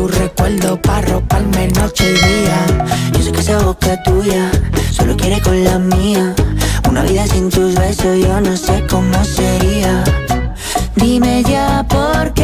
tu recuerdo para roparme noche y día. Yo sé que esa boca tuya solo quiere con la mía. Una vida sin tus besos yo no sé cómo sería. Dime ya por qué.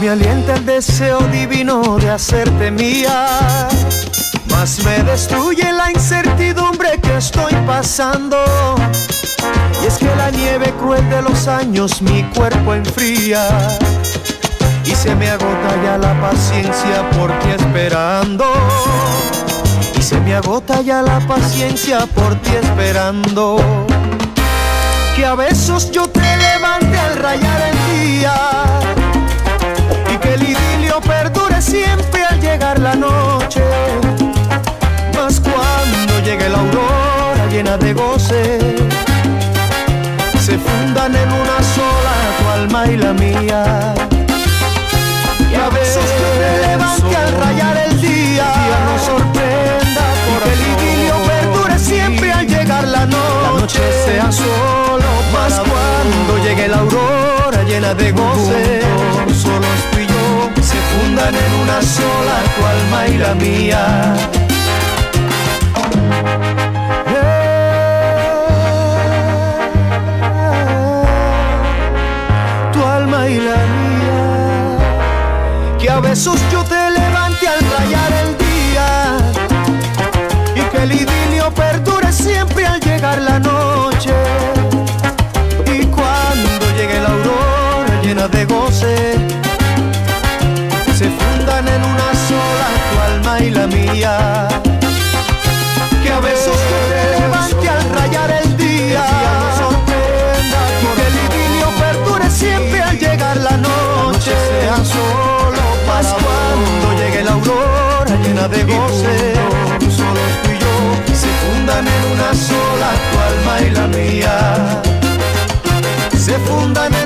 Me alienta el deseo divino de hacerte mía. Más me destruye la incertidumbre que estoy pasando. Y es que la nieve cruel de los años mi cuerpo enfría. Y se me agota ya la paciencia por ti esperando. Y se me agota ya la paciencia por ti esperando. Que a besos yo te levante al rayar el día perdure siempre al llegar la noche. Mas cuando llegue la aurora llena de goce, se fundan en una sola tu alma y la mía. Y a veces me levante al rayar el día, día nos sorprenda, porque el idilio perdure siempre al llegar la noche. La noche sea solo, más cuando llegue la aurora llena de goce, fundan en una sola tu alma y la mía. Llena de goce. Solo tú y yo se fundan en una sola tu alma y la mía. Se fundan en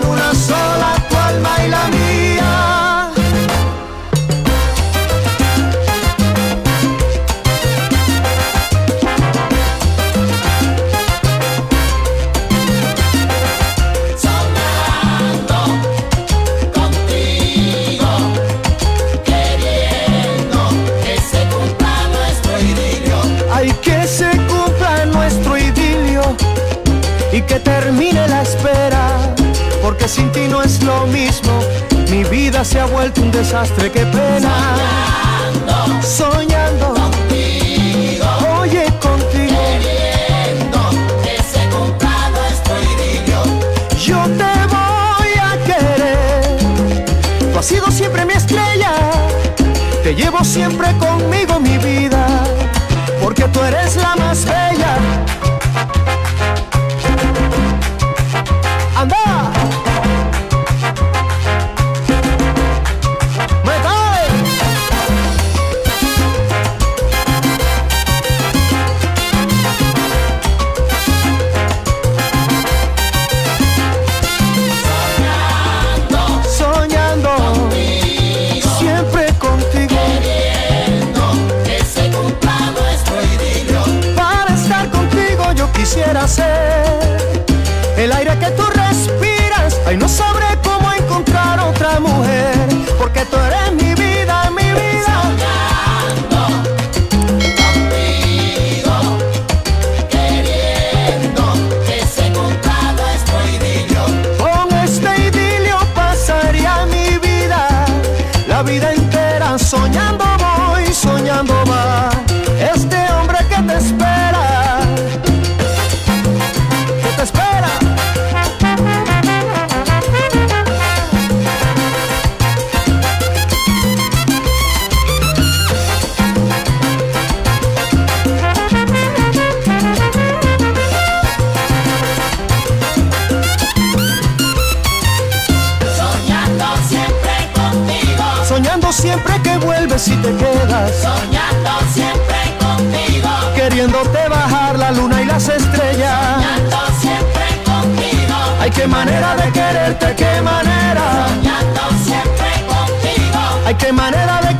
vida se ha vuelto un desastre, qué pena. Soñando, soñando contigo, oye contigo, queriendo que se nuestro idilio. Yo te voy a querer, tú has sido siempre mi estrella, te llevo siempre conmigo mi vida, porque tú eres la el aire que tú Soñando siempre contigo. Queriéndote bajar la luna y las estrellas. Soñando siempre contigo. Ay, qué manera de quererte, qué manera. Soñando siempre contigo. Ay, qué manera de